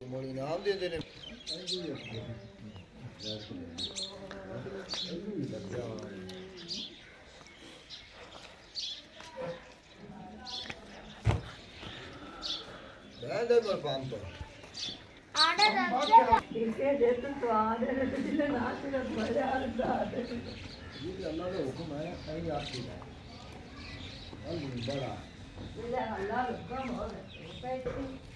ਮੋਲੀ ਨਾਮ ਦਿੰਦੇ ਨੇ ਬੈਂਦੇ ਪਰ ਪੰਪ ਆਡਰ ਰੱਖਦੇ ਇਸੇ ਦੇ ਤੋਂ ਆਡਰ ਰੱਖਦੇ ਨਾ ਸਿਰ ਮਜ਼ਾ ਆਉਂਦਾ ਇਹ ਅੱਲਾ ਦਾ ਹੁਕਮ ਹੈ ਇਹ ਆਪ ਦੀ ਹੈ ਅੱਲਾ ਬੜਾ ਅੱਲਾ ਹੁਕਮ ਹੋ ਰਿਹਾ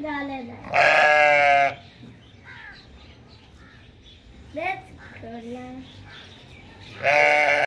Galena, Galena. Let's go now.